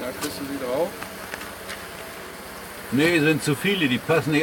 Da kriegst du sie drauf? Nee, sind zu viele, die passen nicht